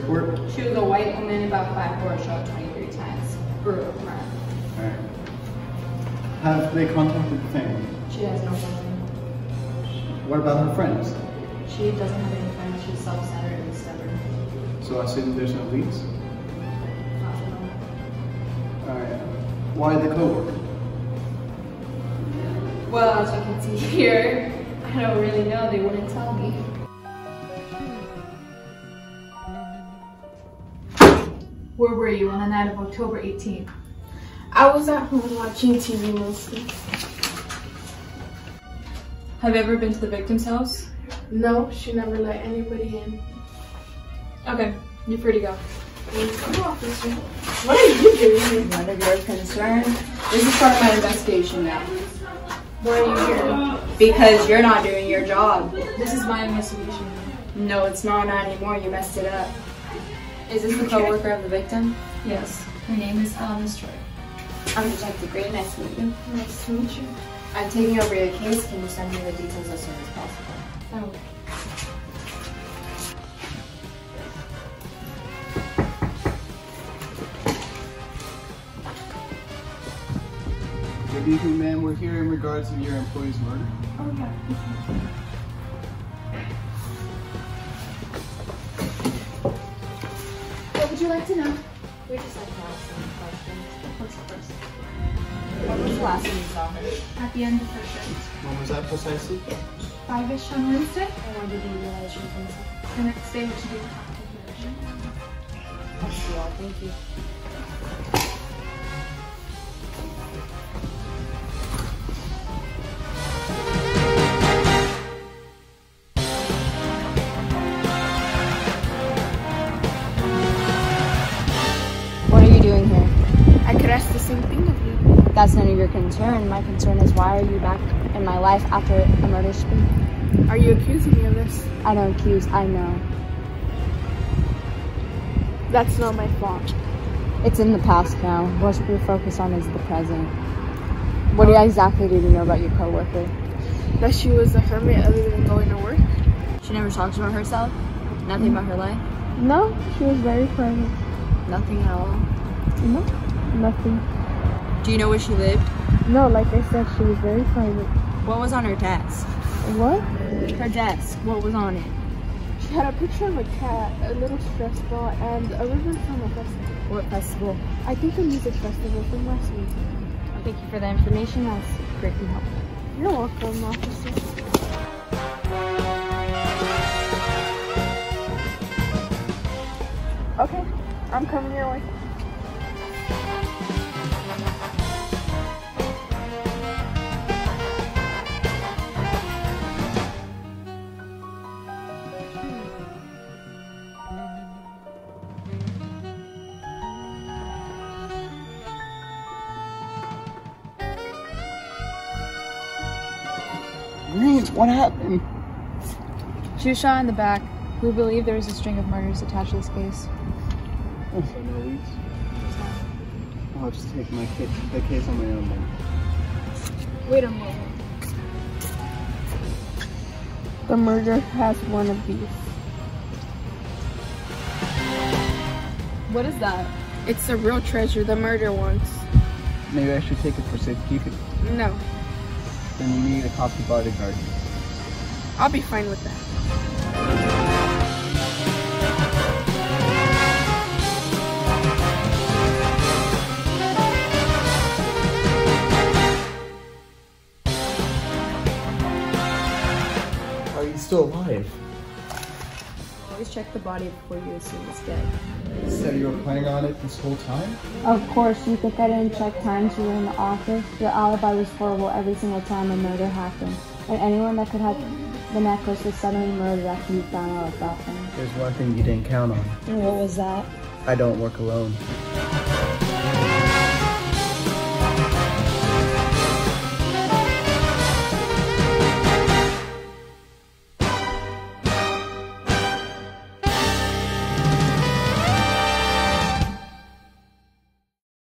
report? She was a white woman, about 5'4", shot 23 times. Brutal crime. Alright. Have they contacted the family? She has no family. What about her friends? She doesn't have any friends. She's self-centered and stubborn. So I assume there's no leads? Not at all. Alright. Why the co-worker? Well, as you can see here, I don't really know. They wouldn't tell me. Where were you on the night of October 18th? I was at home watching TV mostly. Have you ever been to the victim's house? No, she never let anybody in. Okay, you're free to go. Come officer. What are you doing? None of your concern. This is part of my investigation now. Why are you here? Because you're not doing your job. This is my investigation. No, it's not, not anymore. You messed it up. Is this the coworker of the victim? Yes. Her name is Alice Troy. I'm Detective Gray. Nice to meet you. Nice to meet you. I'm taking over your case. Can you send me the details as soon as possible? Oh. Good evening, ma'am. We're here in regards to your employee's murder. Oh yeah. Would you like to know? We just like to ask some questions. What's the first? When was the last time you saw her? At the end of her shift. When was that precisely? Five-ish on Wednesday. And when did you realize she was missing? The next day, which did have confirmation. That's the all. Thank you. That's none of your concern. My concern is why are you back in my life after a murder spree? Are you accusing me of this? I don't accuse, I know. That's not my fault. It's in the past now. What we're focused on is the present. What do you exactly do you know about your coworker? That she was a hermit other than going to work? She never talks about herself? Nothing about her life? No, she was very private. Nothing at all. No, nothing. Do you know where she lived? No, like I said, she was very private. What was on her desk? What? Her desk. What was on it? She had a picture of a cat, a little stress ball, and a ribbon from a festival. What festival? I think a music festival from last week. Thank you for the information. That's greatly helpful. You're welcome, officer. Okay, I'm coming your way. Greens, what happened? She was shot in the back. We believe there is a string of murders attached to this case. Oh, so no leads? I'll just take my case, the case on my own then. Wait a moment. The murder has one of these. What is that? It's the real treasure the murder wants. Maybe I should take it for safekeeping. No, Then you need a copy bodyguard. I'll be fine with that. Are you still alive? Always check the body before you assume it's dead. So you were planning on it this whole time? Of course, you think I didn't check times you were in the office. Your alibi was horrible every single time a murder happened. And anyone that could have the necklace was suddenly murdered after you found out about them. There's one thing you didn't count on. And what was that? I don't work alone.